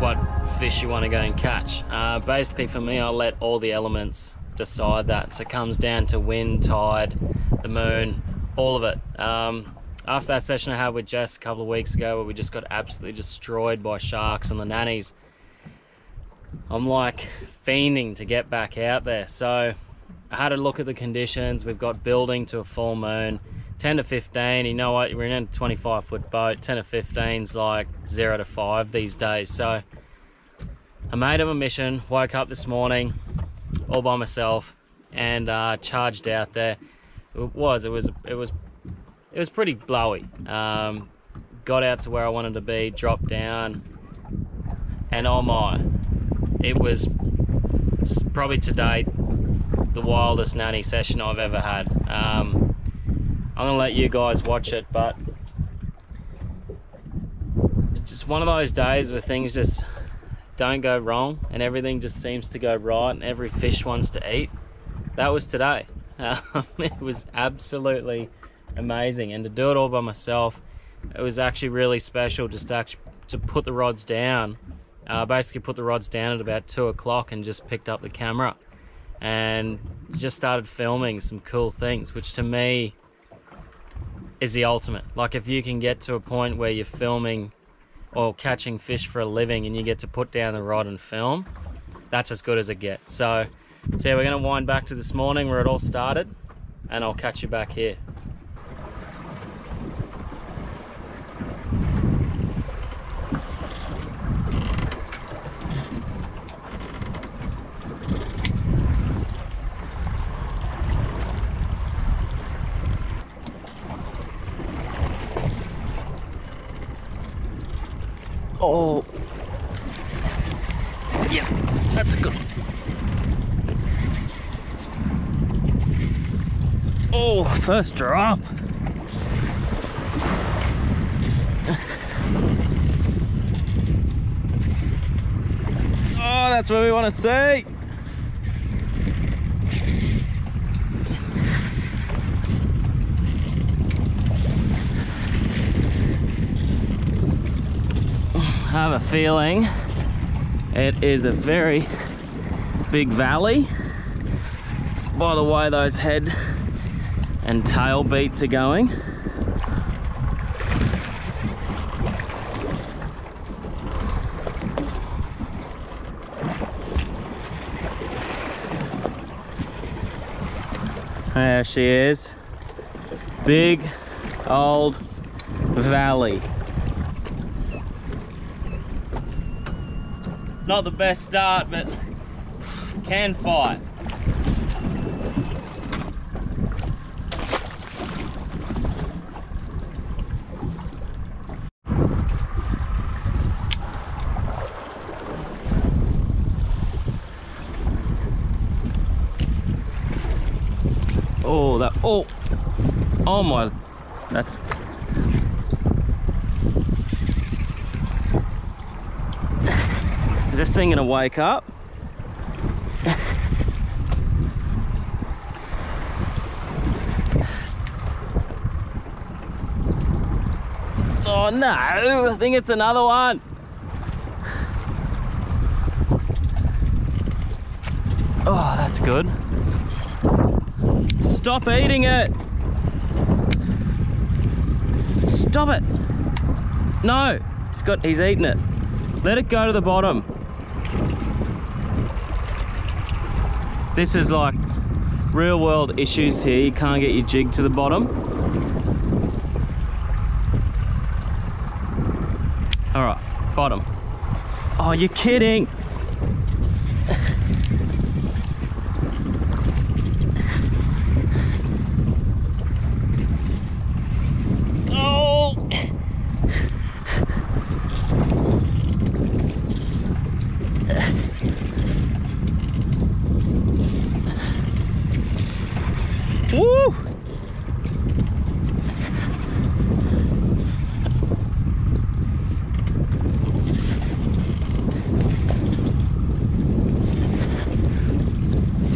what fish you want to go and catch. Uh, basically, for me, I let all the elements decide that. So it comes down to wind, tide, the moon, all of it. Um, after that session I had with Jess a couple of weeks ago, where we just got absolutely destroyed by sharks and the nannies, I'm like fiending to get back out there. So I had a look at the conditions. We've got building to a full moon. 10 to 15 you know what we're in a 25 foot boat 10 to 15 is like 0 to 5 these days. So I made him a mission woke up this morning all by myself and uh, charged out there. It was it was it was it was pretty blowy. Um, got out to where I wanted to be dropped down and oh my it was probably to date the wildest nanny session I've ever had. Um, I'm gonna let you guys watch it, but it's just one of those days where things just don't go wrong and everything just seems to go right and every fish wants to eat. That was today. Um, it was absolutely amazing and to do it all by myself, it was actually really special just to, actually, to put the rods down. Uh, basically put the rods down at about two o'clock and just picked up the camera and just started filming some cool things, which to me is the ultimate. Like if you can get to a point where you're filming or catching fish for a living and you get to put down the rod and film, that's as good as it gets. So, so yeah, we're gonna wind back to this morning where it all started and I'll catch you back here. Oh. Yeah, that's a good. Oh, first drop. Oh, that's what we want to see. I have a feeling it is a very big valley by the way those head and tail beats are going. There she is. Big old valley. Not the best start, but can fight. Oh, oh, my, that's is this thing gonna wake up? oh no, I think it's another one. Oh, that's good. Stop eating it. Stop it. No, he's got, he's eating it. Let it go to the bottom. This is like real world issues here. You can't get your jig to the bottom. All right, bottom. Oh, you're kidding.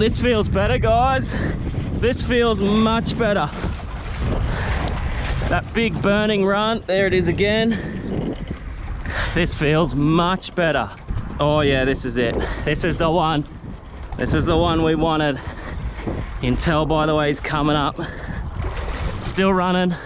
This feels better guys this feels much better that big burning run there it is again This feels much better. Oh yeah, this is it. This is the one. This is the one we wanted. Intel by the way is coming up. Still running.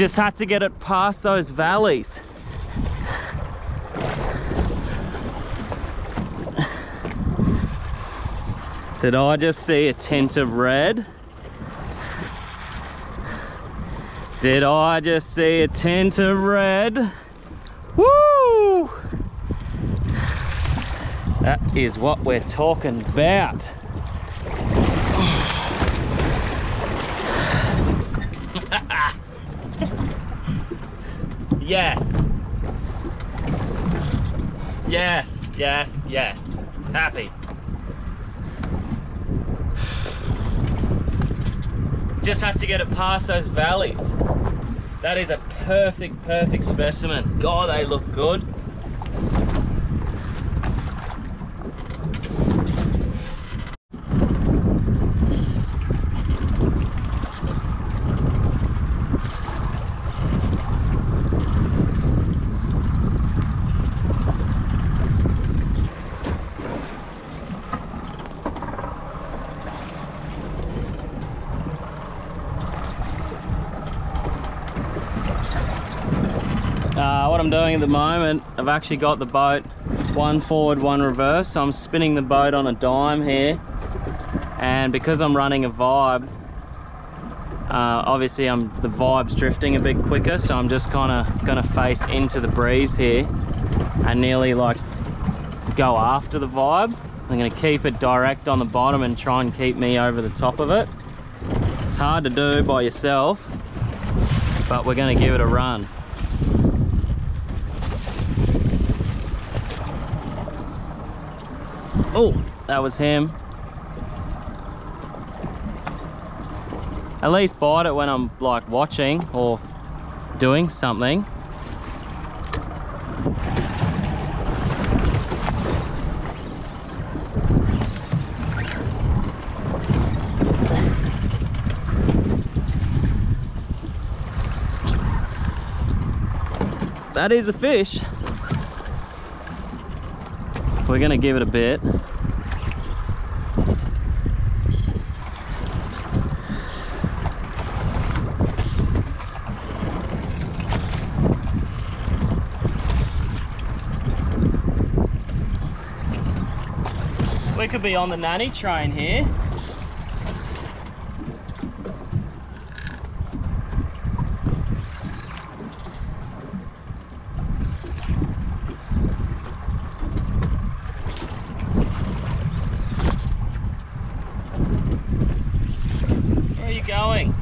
Just had to get it past those valleys. Did I just see a tint of red? Did I just see a tint of red? Woo! That is what we're talking about. Yes. Yes, yes, yes. Happy. Just had to get it past those valleys. That is a perfect, perfect specimen. God, they look good. Doing at the moment, I've actually got the boat one forward, one reverse. So I'm spinning the boat on a dime here. And because I'm running a vibe, uh, obviously I'm the vibe's drifting a bit quicker. So I'm just kind of gonna face into the breeze here and nearly like go after the vibe. I'm gonna keep it direct on the bottom and try and keep me over the top of it. It's hard to do by yourself, but we're gonna give it a run. Oh, that was him. At least bite it when I'm like watching or doing something. That is a fish. We're gonna give it a bit. We could be on the nanny train here. Where are you going?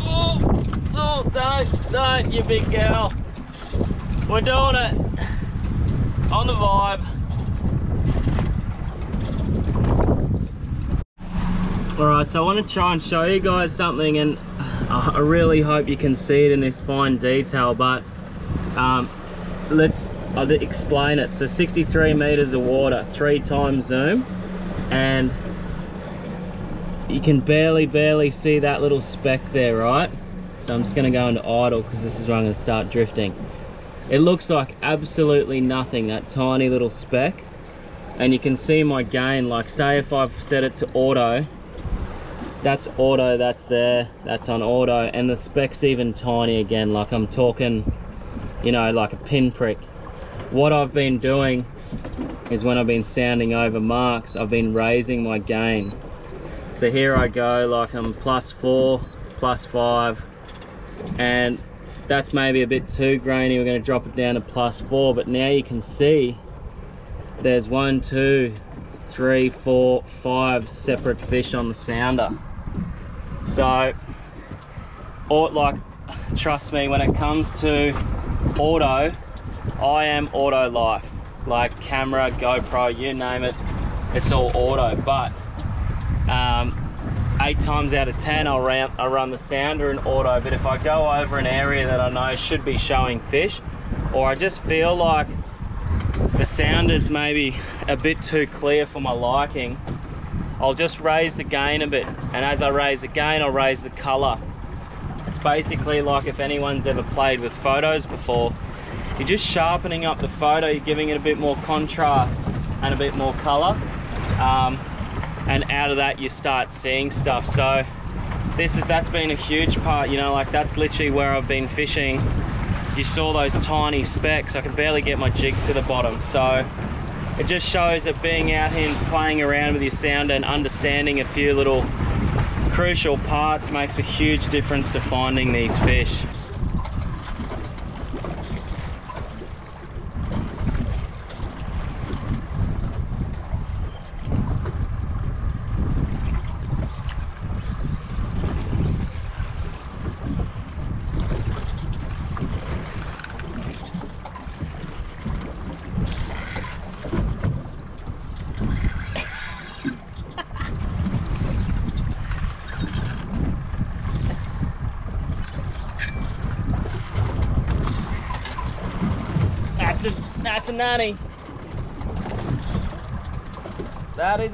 Oh, oh, don't, don't, you big girl. We're doing it. On the vibe. Alright, so I want to try and show you guys something and I really hope you can see it in this fine detail, but um, let's I'll explain it. So 63 meters of water, three times zoom, and you can barely, barely see that little speck there, right? So I'm just gonna go into idle because this is where I'm gonna start drifting. It looks like absolutely nothing, that tiny little speck. And you can see my gain, like say if I've set it to auto, that's auto, that's there, that's on auto, and the specs even tiny again, like I'm talking, you know, like a pinprick. What I've been doing is when I've been sounding over marks, I've been raising my gain. So here I go, like I'm plus four, plus five, and that's maybe a bit too grainy. We're gonna drop it down to plus four, but now you can see there's one, two, three, four, five separate fish on the sounder. So, or like, trust me, when it comes to auto, I am auto life. Like camera, GoPro, you name it, it's all auto. But um, eight times out of ten I'll run, I'll run the sounder and auto but if I go over an area that I know should be showing fish or I just feel like the sound is maybe a bit too clear for my liking I'll just raise the gain a bit and as I raise the gain I'll raise the color it's basically like if anyone's ever played with photos before you're just sharpening up the photo you're giving it a bit more contrast and a bit more color um, and out of that you start seeing stuff. So this is that's been a huge part you know like that's literally where I've been fishing. You saw those tiny specks I could barely get my jig to the bottom. So it just shows that being out here and playing around with your sound and understanding a few little crucial parts makes a huge difference to finding these fish That's a that's a nanny.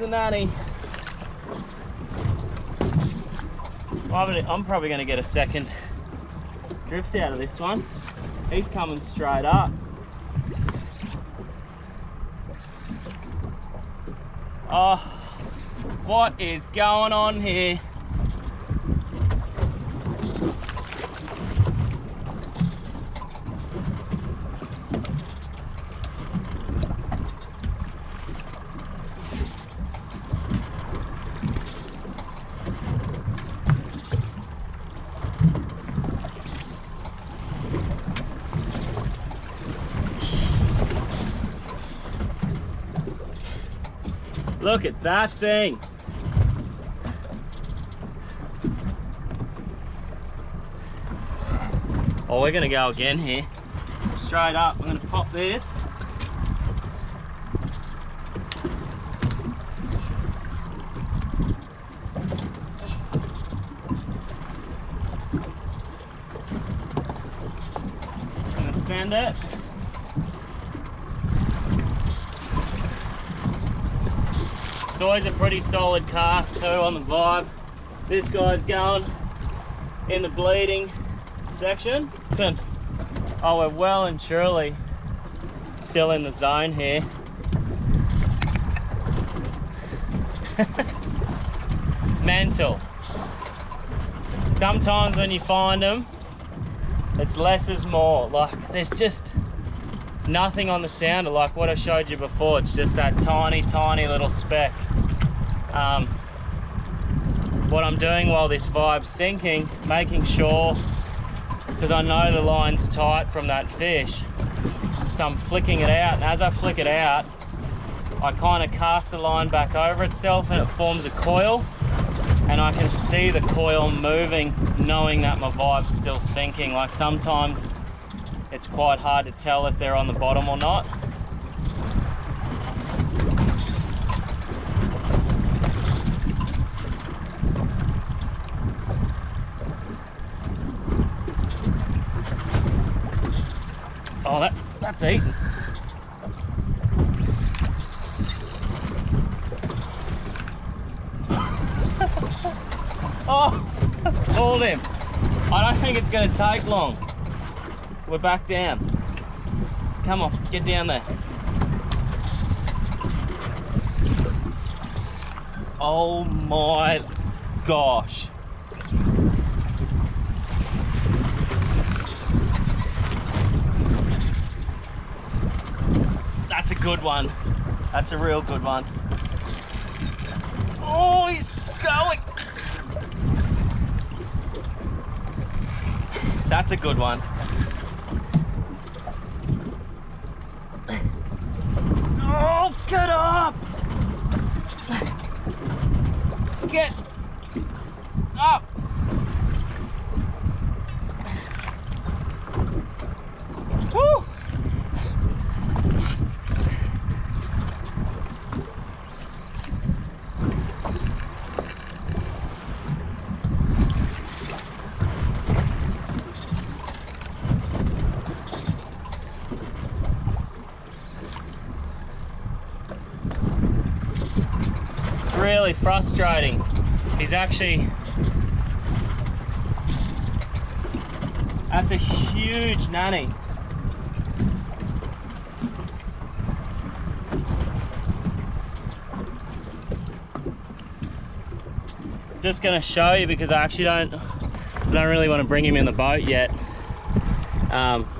A nanny. I'm probably going to get a second drift out of this one. He's coming straight up. Oh, what is going on here? Look at that thing. Oh, we're gonna go again here. Straight up, I'm gonna pop this. Gonna send it. It's always a pretty solid cast too on the vibe. This guy's going in the bleeding section. Oh, we're well and truly still in the zone here. Mental. Sometimes when you find them, it's less is more. Like there's just nothing on the sounder like what I showed you before. It's just that tiny, tiny little speck. Um, what I'm doing while this vibe's sinking, making sure, because I know the line's tight from that fish, so I'm flicking it out, and as I flick it out, I kind of cast the line back over itself and it forms a coil, and I can see the coil moving, knowing that my vibe's still sinking. Like sometimes it's quite hard to tell if they're on the bottom or not. Oh, that, that's eaten. oh, hold him. I don't think it's going to take long. We're back down. Come on, get down there. Oh my gosh. That's a good one. That's a real good one. Oh, he's going. That's a good one. get up. Woo. Really frustrating. He's actually That's a huge nanny. Just gonna show you because I actually don't I don't really want to bring him in the boat yet. Um,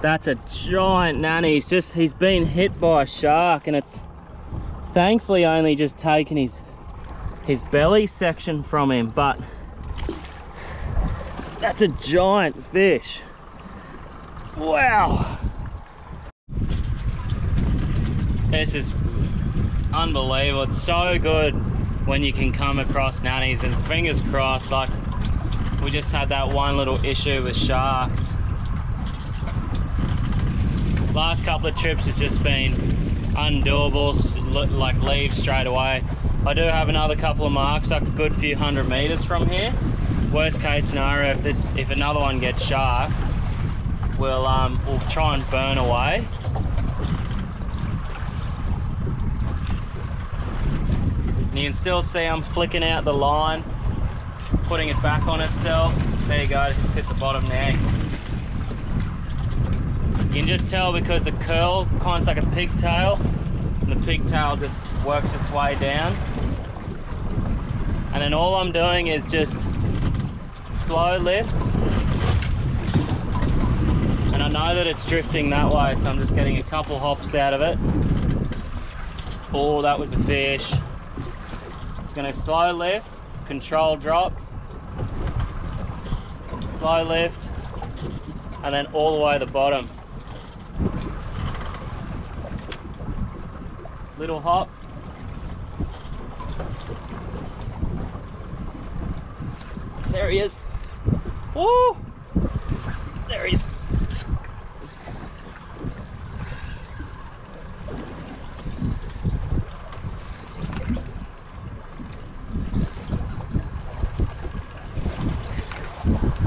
That's a giant nanny. He's just, he's been hit by a shark and it's thankfully only just taken his, his belly section from him, but that's a giant fish. Wow. This is unbelievable. It's so good when you can come across nannies and fingers crossed, like we just had that one little issue with sharks last couple of trips has just been undoable, like leave straight away. I do have another couple of marks, like a good few hundred meters from here. Worst case scenario, if this, if another one gets sharp, we'll um, we'll try and burn away. And you can still see I'm flicking out the line, putting it back on itself. There you go, it's hit the bottom now. You can just tell because the curl kind of like a pigtail and the pigtail just works its way down. And then all I'm doing is just slow lifts. And I know that it's drifting that way, so I'm just getting a couple hops out of it. Oh, that was a fish. It's gonna slow lift, control drop, slow lift, and then all the way to the bottom. Little hop. There he is. Woo! There he is.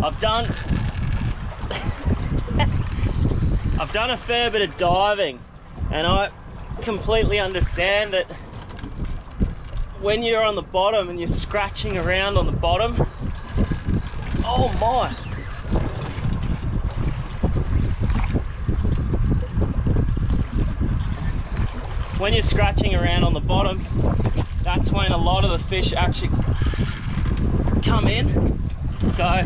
I've done I've done a fair bit of diving and I completely understand that when you're on the bottom and you're scratching around on the bottom, oh my. When you're scratching around on the bottom, that's when a lot of the fish actually come in. So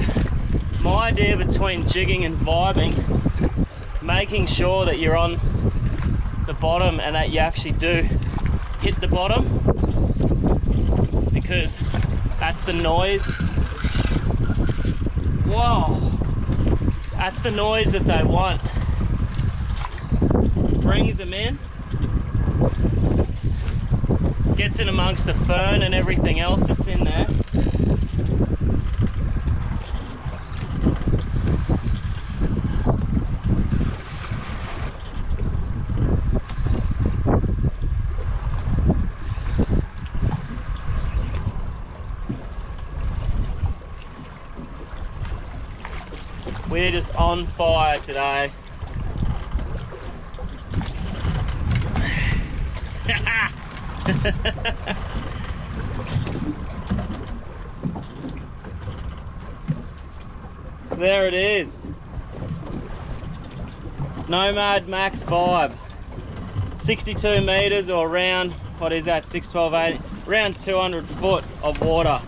my idea between jigging and vibing, making sure that you're on the bottom and that you actually do hit the bottom because that's the noise. Whoa. That's the noise that they want. Brings them in. Gets in amongst the fern and everything else that's in there We're on fire today. there it is. Nomad Max Vibe. 62 meters or around, what is that, 612, 8, around 200 foot of water.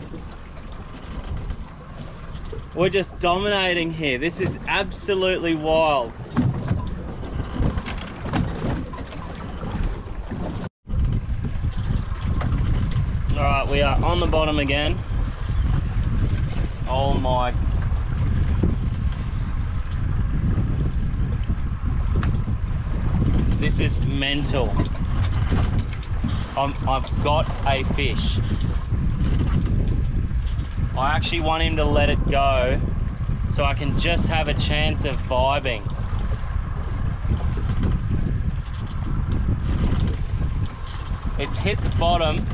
We're just dominating here. This is absolutely wild. All right, we are on the bottom again. Oh my. This is mental. i have got a fish. I actually want him to let it go so I can just have a chance of vibing. It's hit the bottom.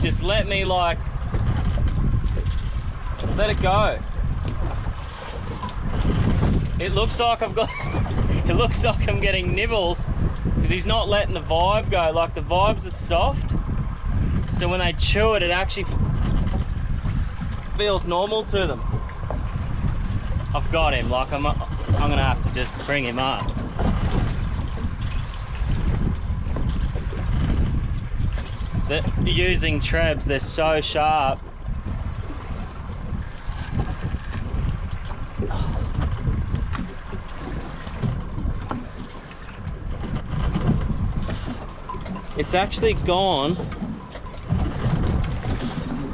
Just let me like, let it go. It looks like I've got, it looks like I'm getting nibbles because he's not letting the vibe go. Like the vibes are soft. So when they chew it, it actually feels normal to them. I've got him, like I'm, I'm gonna have to just bring him up. The, using trebs, they're so sharp. It's actually gone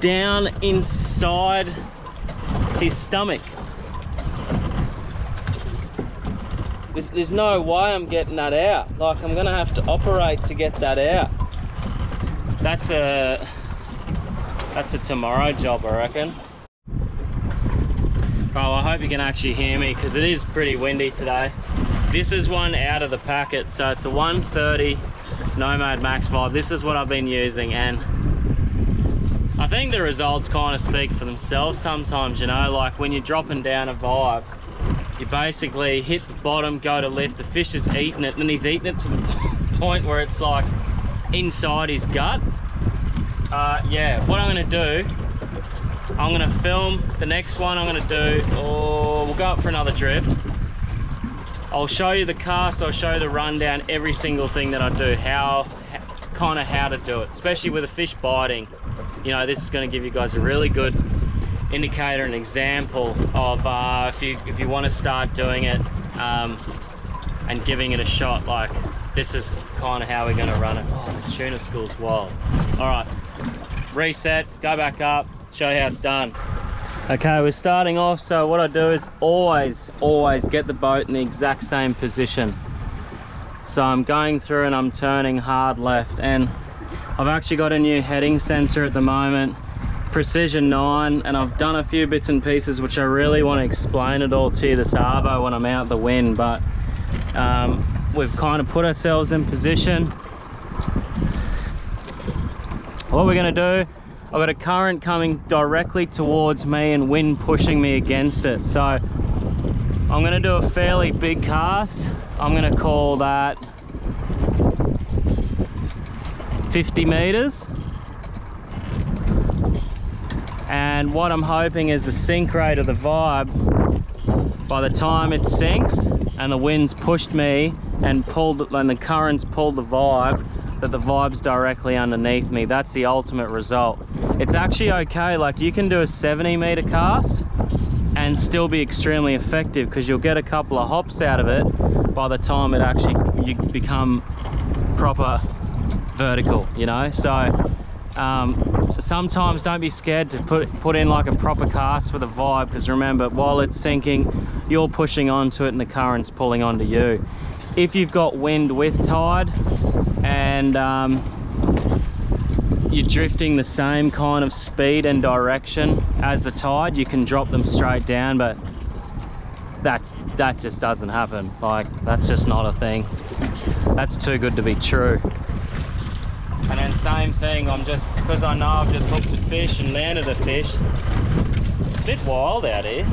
down inside his stomach. There's, there's, no way I'm getting that out. Like I'm gonna have to operate to get that out. That's a that's a tomorrow job, I reckon. Oh, I hope you can actually hear me because it is pretty windy today. This is one out of the packet, so it's a 130 Nomad Max Vibe. This is what I've been using and I think the results kind of speak for themselves sometimes, you know, like when you're dropping down a vibe, you basically hit the bottom, go to lift, the fish is eating it, and he's eating it to the point where it's like inside his gut. Uh, yeah, what I'm gonna do, I'm gonna film the next one I'm gonna do, or we'll go up for another drift. I'll show you the cast, I'll show you the rundown, every single thing that I do, how, kind of how to do it, especially with a fish biting you know this is going to give you guys a really good indicator and example of uh, if you if you want to start doing it um, and giving it a shot like this is kind of how we're going to run it. Oh the tuna school's wild. All right reset go back up show you how it's done. Okay we're starting off so what I do is always always get the boat in the exact same position. So I'm going through and I'm turning hard left and I've actually got a new heading sensor at the moment, Precision 9, and I've done a few bits and pieces which I really want to explain it all to you this arvo when I'm out the wind, but um, we've kind of put ourselves in position. What we're going to do, I've got a current coming directly towards me and wind pushing me against it. So I'm going to do a fairly big cast. I'm going to call that 50 meters. And what I'm hoping is the sink rate of the vibe. By the time it sinks and the winds pushed me and pulled and the currents pulled the vibe that the vibe's directly underneath me that's the ultimate result. It's actually okay like you can do a 70 meter cast and still be extremely effective because you'll get a couple of hops out of it by the time it actually you become proper vertical, you know? So um, sometimes don't be scared to put, put in like a proper cast with a vibe because remember, while it's sinking, you're pushing onto it and the current's pulling onto you. If you've got wind with tide and um, you're drifting the same kind of speed and direction as the tide, you can drop them straight down, but that's that just doesn't happen like that's just not a thing that's too good to be true and then same thing, I'm just, because I know I've just hooked a fish and landed a fish, a bit wild out here.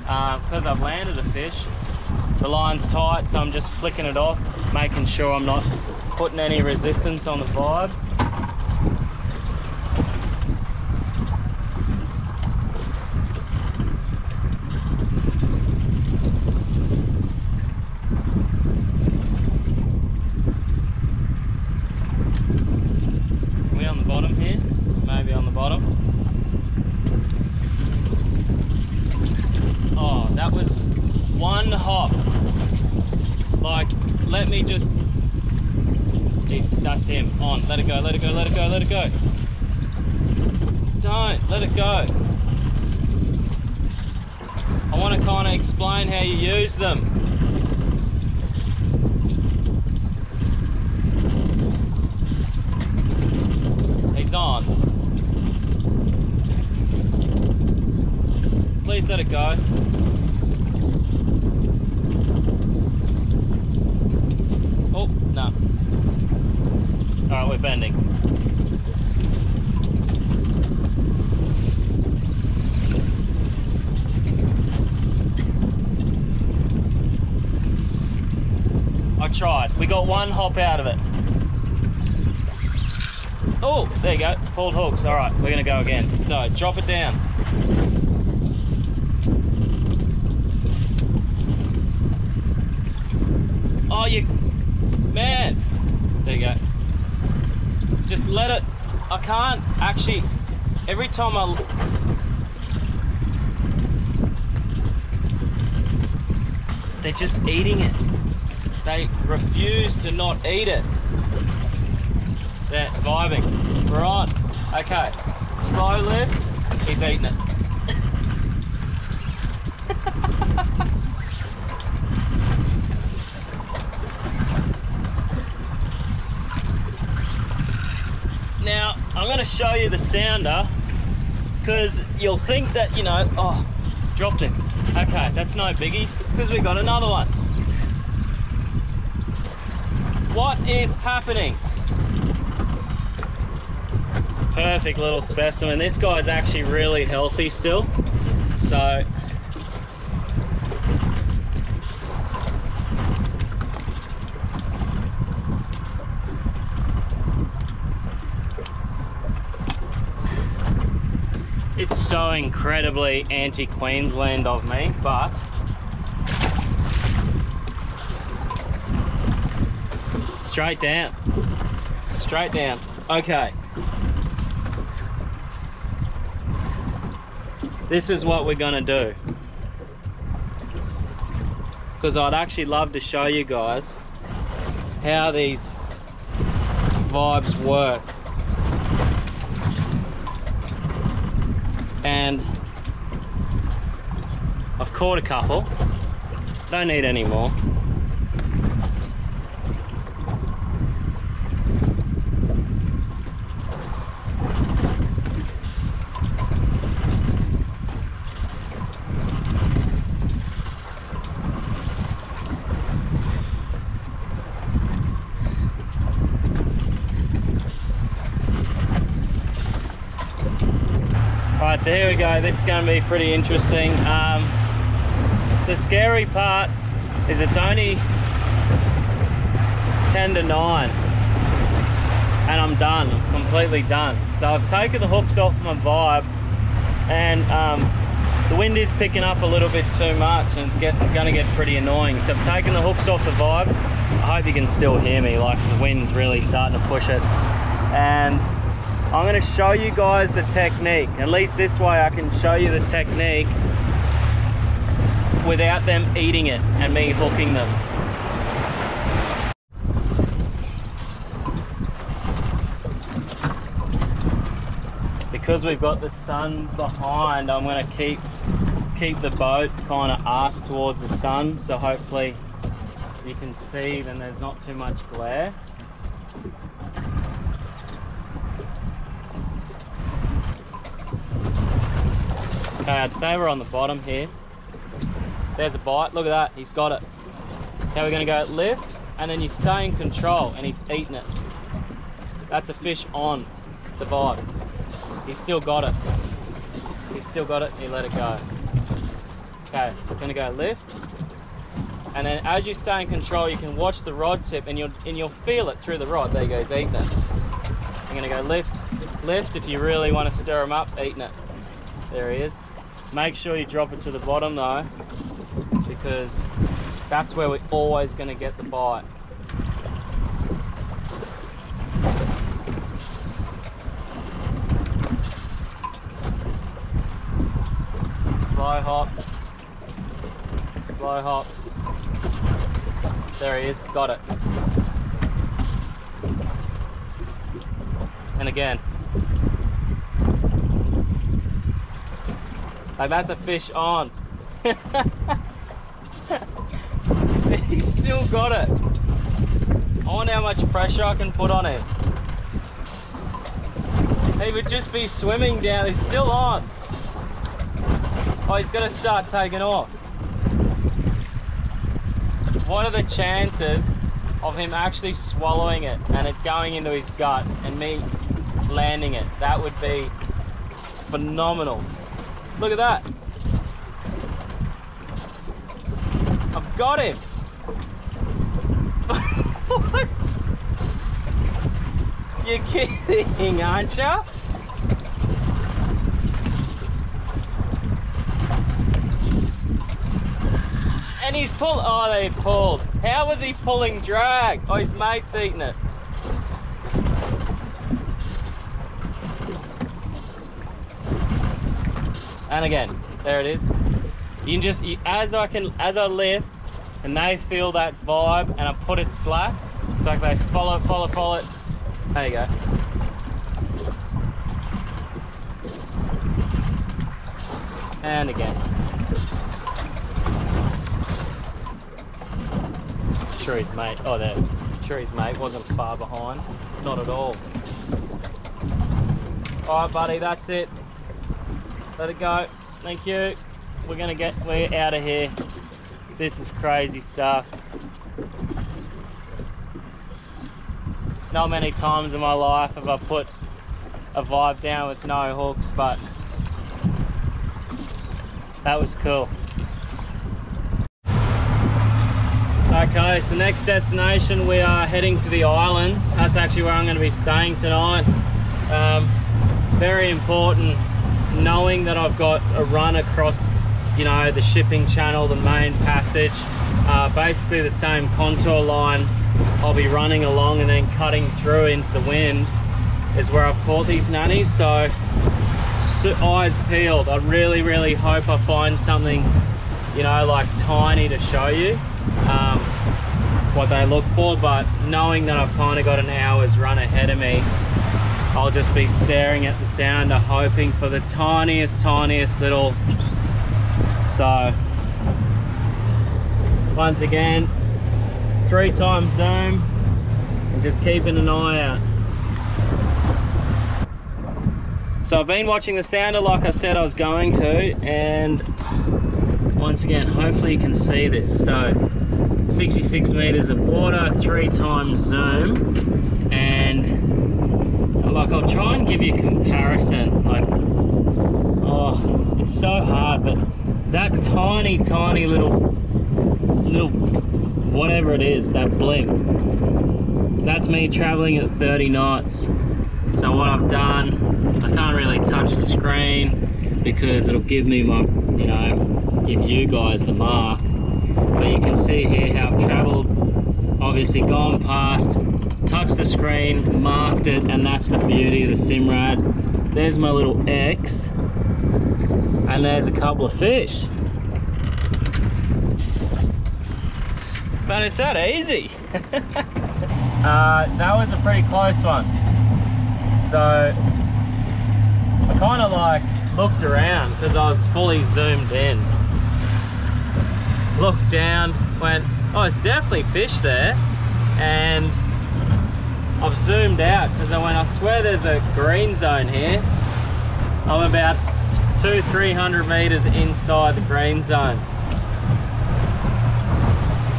Because uh, I've landed a fish, the line's tight, so I'm just flicking it off, making sure I'm not putting any resistance on the vibe. let it go. Don't, let it go. I want to kind of explain how you use them. He's on. Please let it go. One hop out of it. Oh, there you go. Pulled hooks. All right, we're gonna go again. So drop it down. Oh, you, man. There you go. Just let it. I can't actually. Every time I. They're just eating it. They refuse to not eat it. They're vibing. We're on. Okay. Slow lift. He's eating it. now, I'm going to show you the sounder because you'll think that, you know, oh, dropped it. Okay, that's no biggie because we got another one. What is happening? Perfect little specimen. This guy's actually really healthy still. So it's so incredibly anti-Queensland of me, but straight down, straight down. Okay. This is what we're gonna do. Because I'd actually love to show you guys how these vibes work. and I've caught a couple don't need any more so here we go. This is going to be pretty interesting. Um, the scary part is it's only 10 to 9 and I'm done, I'm completely done. So I've taken the hooks off my vibe and um, the wind is picking up a little bit too much and it's get, gonna get pretty annoying. So I've taken the hooks off the vibe. I hope you can still hear me, like the wind's really starting to push it. And I'm going to show you guys the technique. At least this way I can show you the technique without them eating it and me hooking them. Because we've got the sun behind, I'm going to keep keep the boat kind of ass towards the sun so hopefully you can see then there's not too much glare. Okay, I'd say we're on the bottom here. There's a bite, look at that, he's got it. Now we're gonna go lift, and then you stay in control, and he's eating it. That's a fish on the vibe. He's still got it. He's still got it, he let it go. Okay, we're gonna go lift. And then as you stay in control, you can watch the rod tip and you'll, and you'll feel it through the rod. There you go, he's eating it. I'm gonna go lift, lift. If you really wanna stir him up, eating it. There he is. Make sure you drop it to the bottom though, because that's where we're always going to get the bite. Slow hop, slow hop. There he is, got it. And again, Like that's a fish on. He's still got it. I wonder how much pressure I can put on it. he would just be swimming down. He's still on. Oh, he's gonna start taking off. What are the chances of him actually swallowing it and it going into his gut and me landing it? That would be phenomenal. Look at that. I've got him. what? You're kidding, aren't you? And he's pulled. Oh, they pulled. How was he pulling drag? Oh, his mate's eating it. And again, there it is. You can just, you, as I can, as I lift, and they feel that vibe, and I put it slack, it's like they follow, follow, follow it. There you go. And again. Sure mate, oh there, sure his mate wasn't far behind. Not at all. All right, buddy, that's it. Let it go. Thank you. We're gonna get, we're out of here. This is crazy stuff. Not many times in my life have I put a vibe down with no hooks, but that was cool. Okay, so next destination we are heading to the islands. That's actually where I'm going to be staying tonight. Um, very important knowing that I've got a run across you know the shipping channel the main passage uh, basically the same contour line I'll be running along and then cutting through into the wind is where I've caught these nannies. So, so eyes peeled. I really really hope I find something you know like tiny to show you um, what they look for but knowing that I've kind of got an hour's run ahead of me I'll just be staring at the sounder uh, hoping for the tiniest tiniest little so. Once again three times zoom and just keeping an eye out. So I've been watching the sounder like I said I was going to and once again hopefully you can see this. So 66 meters of water three times zoom like I'll try and give you a comparison like oh it's so hard but that tiny tiny little little whatever it is that blimp that's me traveling at 30 knots. So what I've done I can't really touch the screen because it'll give me my you know give you guys the mark. But you can see here how I've traveled obviously gone past touched the screen, marked it, and that's the beauty of the Simrad. There's my little X, and there's a couple of fish. But it's that easy. uh, that was a pretty close one. So, I kind of like looked around because I was fully zoomed in. Looked down, went, oh, it's definitely fish there. And I've zoomed out because I went, I swear there's a green zone here. I'm about two, 300 meters inside the green zone.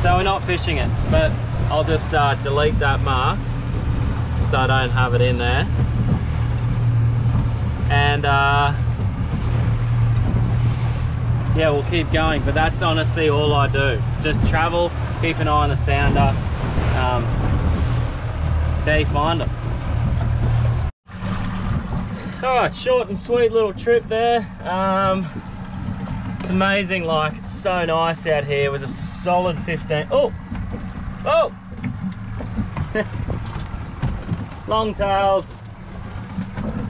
So we're not fishing it, but I'll just uh, delete that mark so I don't have it in there. And uh, yeah, we'll keep going, but that's honestly all I do. Just travel, keep an eye on the sounder. Um, find them. All right, short and sweet little trip there. Um, it's amazing, like, it's so nice out here. It was a solid 15, oh, oh! Long tails.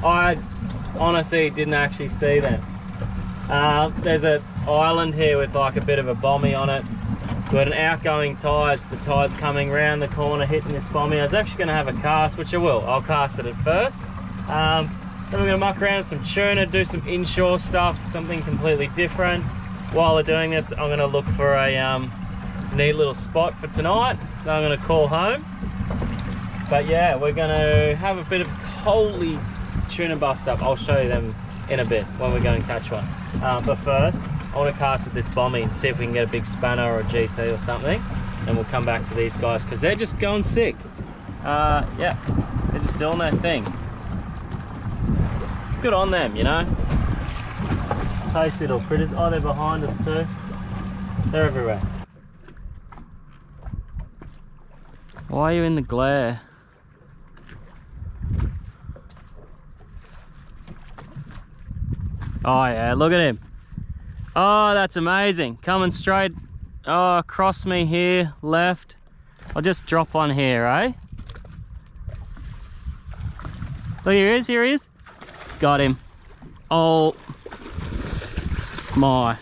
I honestly didn't actually see them. Uh, there's an island here with like a bit of a bommy on it got an outgoing tide, the tide's coming round the corner, hitting this bommy. I was actually gonna have a cast, which I will. I'll cast it at first. Um, then we're gonna muck around some tuna, do some inshore stuff, something completely different. While we're doing this, I'm gonna look for a um, neat little spot for tonight that I'm gonna call home. But yeah, we're gonna have a bit of holy, tuna bust up. I'll show you them in a bit when we go and catch one. Um, but first, I want to cast at this bommy and see if we can get a big spanner or a GT or something. And we'll come back to these guys because they're just going sick. Uh, yeah, they're just doing their thing. Good on them, you know. Tasty little critters. Oh, they're behind us too. They're everywhere. Why are you in the glare? Oh yeah, look at him. Oh, that's amazing. Coming straight oh, across me here, left. I'll just drop on here, eh? Look, here he is, here he is. Got him. Oh my.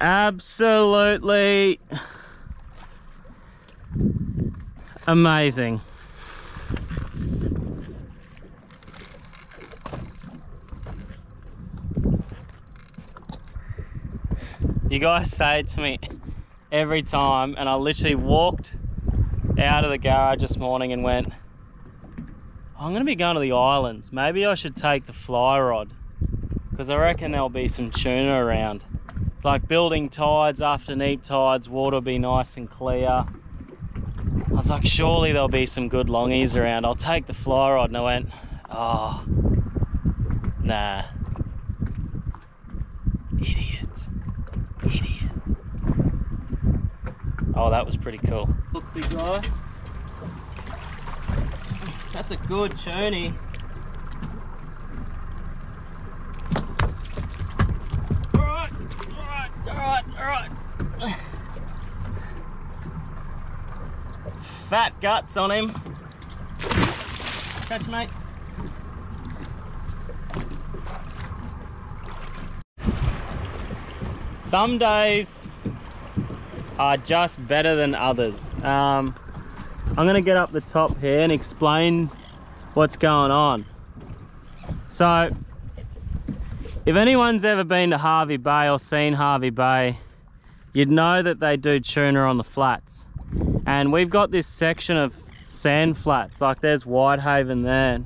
Absolutely amazing. You guys say it to me every time and I literally walked out of the garage this morning and went, I'm gonna be going to the islands. Maybe I should take the fly rod because I reckon there'll be some tuna around. Like building tides after neap tides, water be nice and clear. I was like, surely there'll be some good longies around. I'll take the fly rod. And I went, oh, nah. Idiot. Idiot. Oh, that was pretty cool. Look, big guy. That's a good churny. Alright, alright. Fat guts on him. Catch, mate. Some days are just better than others. Um, I'm gonna get up the top here and explain what's going on. So, if anyone's ever been to Hervey Bay or seen Hervey Bay, you'd know that they do tuna on the flats. And we've got this section of sand flats, like there's Whitehaven there.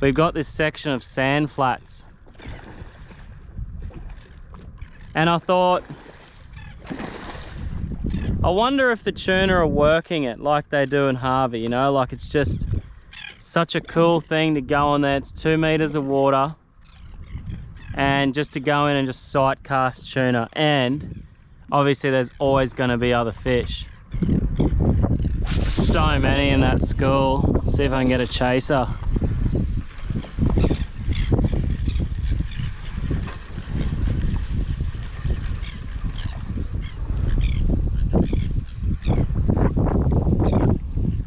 We've got this section of sand flats. And I thought, I wonder if the tuna are working it like they do in Hervey, you know, like it's just such a cool thing to go on there. It's two meters of water and just to go in and just sight cast tuna. And obviously there's always going to be other fish. So many in that school. See if I can get a chaser.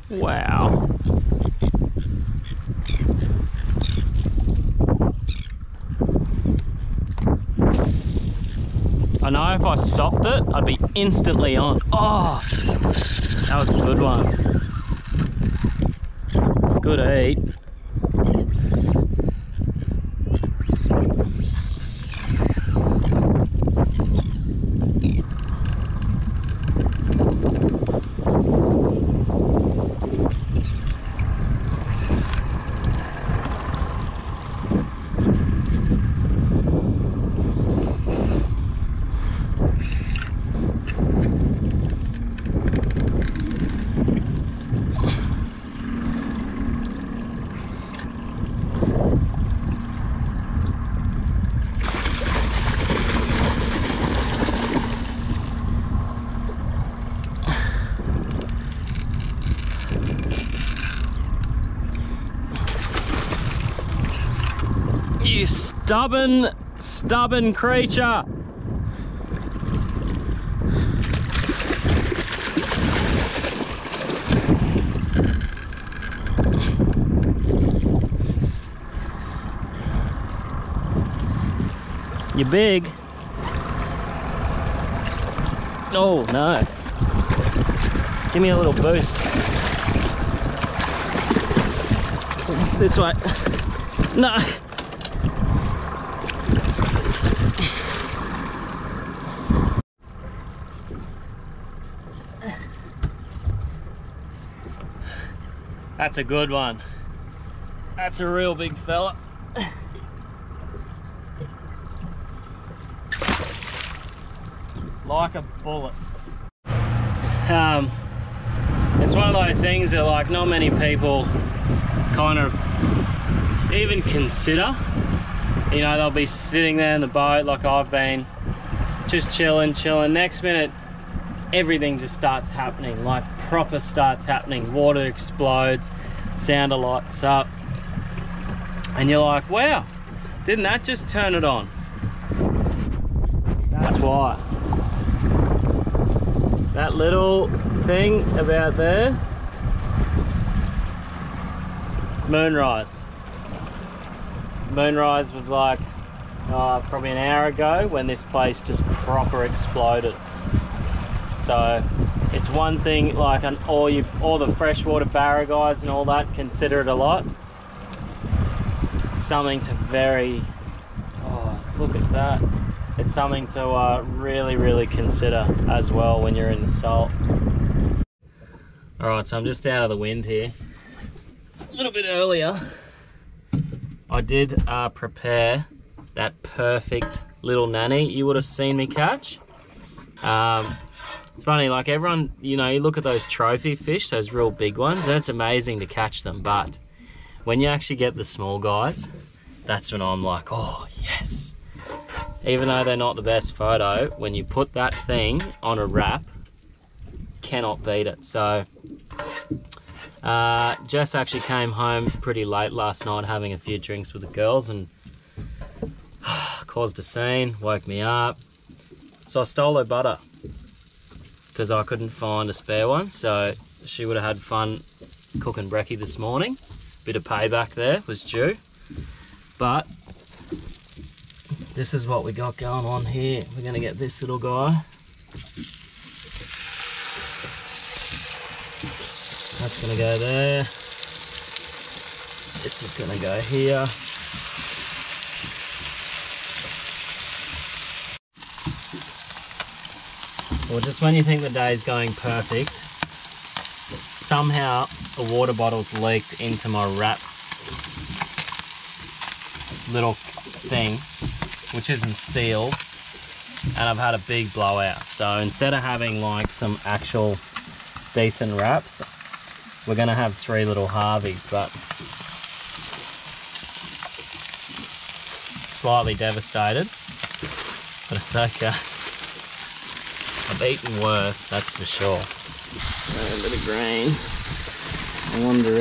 Wow I know if I stopped it, I'd be instantly on. Oh, that was a good one. Good eat. You stubborn, stubborn creature. You're big. Oh no. Give me a little boost. This way. No. That's a good one. That's a real big fella. like a bullet. Um, it's one of those things that like not many people kind of even consider. You know, they'll be sitting there in the boat like I've been, just chilling, chilling. Next minute, everything just starts happening, like proper starts happening. Water explodes, sounder lights up, and you're like, wow, didn't that just turn it on? That's why. That little thing about there, moonrise. Moonrise was like uh, probably an hour ago when this place just proper exploded. So it's one thing like an, all you all the freshwater barraguys and all that consider it a lot. It's something to very oh look at that. It's something to uh, really really consider as well when you're in the salt. All right, so I'm just out of the wind here. A little bit earlier, I did uh, prepare that perfect little nanny you would have seen me catch. Um, it's funny, like everyone, you know, you look at those trophy fish, those real big ones, and it's amazing to catch them. But when you actually get the small guys, that's when I'm like, oh, yes. Even though they're not the best photo, when you put that thing on a wrap, cannot beat it. So, uh, Jess actually came home pretty late last night having a few drinks with the girls and caused a scene, woke me up. So I stole her butter because I couldn't find a spare one. So she would have had fun cooking brekkie this morning. Bit of payback there was due. But this is what we got going on here. We're gonna get this little guy. That's gonna go there. This is gonna go here. Well, just when you think the day's going perfect, somehow the water bottle's leaked into my wrap little thing, which isn't sealed, and I've had a big blowout. So instead of having like some actual decent wraps, we're gonna have three little Harveys, but slightly devastated, but it's okay. I've eaten worse, that's for sure. A bit of green. I wonder.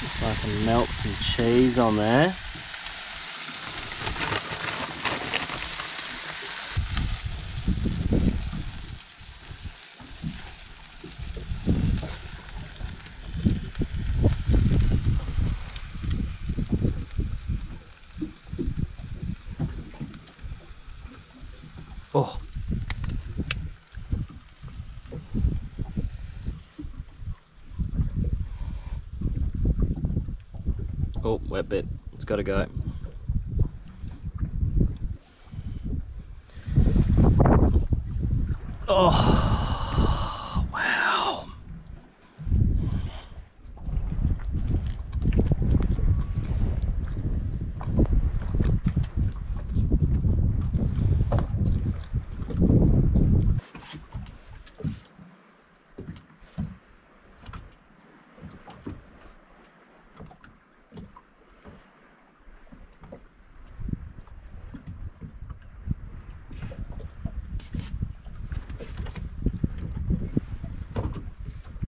If I can melt some cheese on there. Oh. Oh, wet bit. Got to go.